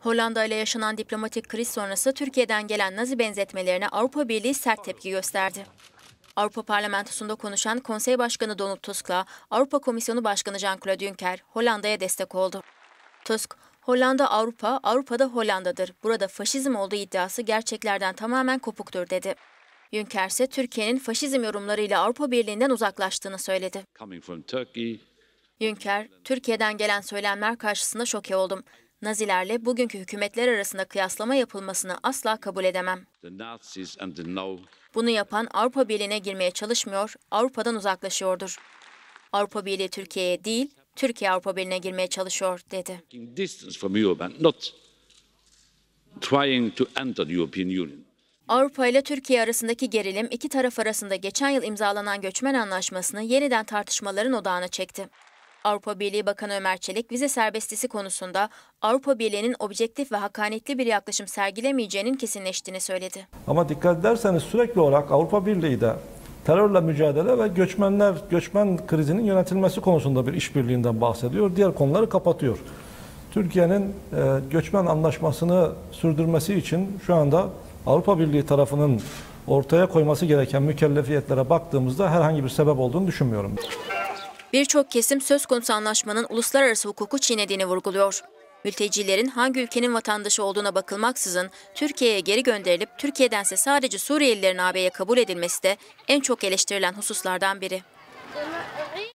Hollanda ile yaşanan diplomatik kriz sonrası Türkiye'den gelen Nazi benzetmelerine Avrupa Birliği sert tepki gösterdi. Avrupa Parlamentosu'nda konuşan Konsey Başkanı Donald Tusk'la Avrupa Komisyonu Başkanı Jean-Claude Juncker Hollanda'ya destek oldu. Tusk, Hollanda Avrupa, Avrupa'da Hollanda'dır. Burada faşizm olduğu iddiası gerçeklerden tamamen kopuktur dedi. Juncker ise Türkiye'nin faşizm yorumlarıyla Avrupa Birliği'nden uzaklaştığını söyledi. Juncker, Türkiye'den gelen söylemler karşısında şoke oldum. Nazilerle bugünkü hükümetler arasında kıyaslama yapılmasını asla kabul edemem. Bunu yapan Avrupa Birliği'ne girmeye çalışmıyor, Avrupa'dan uzaklaşıyordur. Avrupa Birliği Türkiye'ye değil, Türkiye Avrupa Birliği'ne girmeye çalışıyor, dedi. Avrupa ile Türkiye arasındaki gerilim iki taraf arasında geçen yıl imzalanan göçmen anlaşmasını yeniden tartışmaların odağına çekti. Avrupa Birliği Bakanı Ömer Çelik vize serbestisi konusunda Avrupa Birliği'nin objektif ve hakanetli bir yaklaşım sergilemeyeceğinin kesinleştiğini söyledi. Ama dikkat ederseniz sürekli olarak Avrupa Birliği de terörle mücadele ve göçmenler, göçmen krizinin yönetilmesi konusunda bir işbirliğinden bahsediyor. Diğer konuları kapatıyor. Türkiye'nin e, göçmen anlaşmasını sürdürmesi için şu anda Avrupa Birliği tarafının ortaya koyması gereken mükellefiyetlere baktığımızda herhangi bir sebep olduğunu düşünmüyorum. Birçok kesim söz konusu anlaşmanın uluslararası hukuku çiğnediğini vurguluyor. Mültecilerin hangi ülkenin vatandaşı olduğuna bakılmaksızın Türkiye'ye geri gönderilip Türkiye'dense sadece Suriyelilerin AB'ye kabul edilmesi de en çok eleştirilen hususlardan biri.